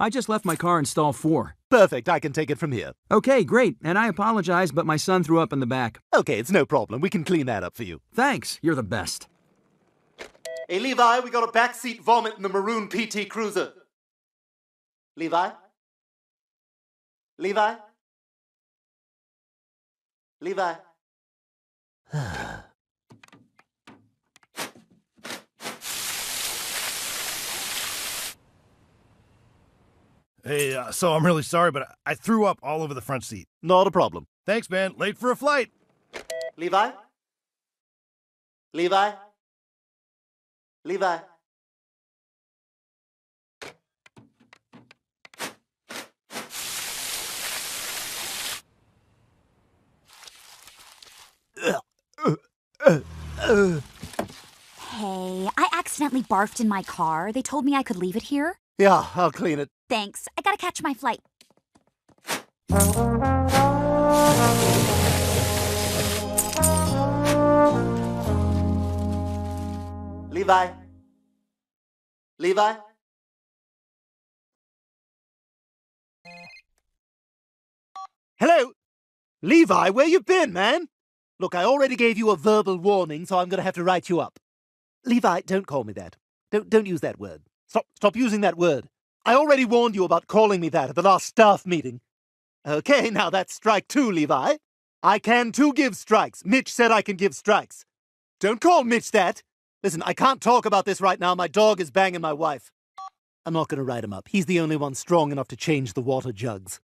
I just left my car in stall four. Perfect, I can take it from here. Okay, great. And I apologize, but my son threw up in the back. Okay, it's no problem. We can clean that up for you. Thanks, you're the best. Hey, Levi, we got a backseat vomit in the maroon PT Cruiser. Levi? Levi? Levi? Hey, uh, so I'm really sorry, but I threw up all over the front seat. Not a problem. Thanks, man. Late for a flight. Levi? Levi? Levi? Hey, I accidentally barfed in my car. They told me I could leave it here. Yeah, I'll clean it. Thanks. I gotta catch my flight. Levi? Levi? Hello? Levi, where you been, man? Look, I already gave you a verbal warning, so I'm gonna have to write you up. Levi, don't call me that. Don't don't use that word. Stop stop using that word. I already warned you about calling me that at the last staff meeting. Okay, now that's strike two, Levi. I can too give strikes. Mitch said I can give strikes. Don't call Mitch that. Listen, I can't talk about this right now. My dog is banging my wife. I'm not going to write him up. He's the only one strong enough to change the water jugs.